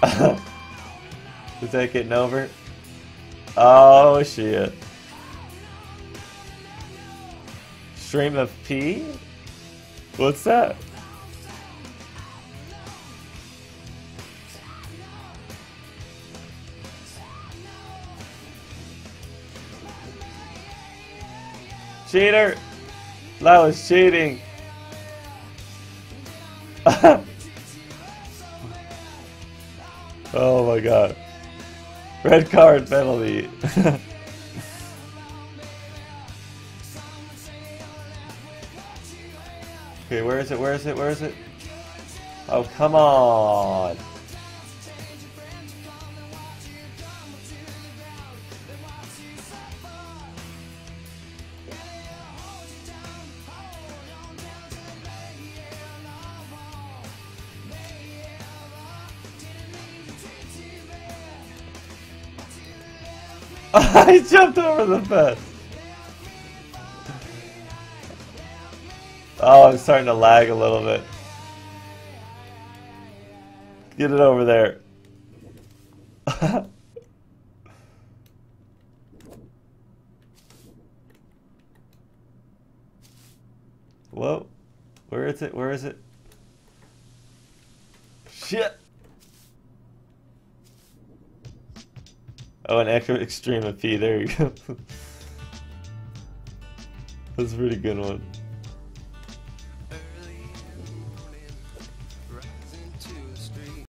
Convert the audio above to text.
Is that getting over? Oh shit. Stream of P? What's that? Cheater! That was cheating! oh my god. Red card penalty. okay, where is it? Where is it? Where is it? Oh, come on. I jumped over the fence. Oh, I'm starting to lag a little bit. Get it over there. Whoa. Where is it? Where is it? Shit! Oh, an extra extreme of P. There you go. That's a pretty good one.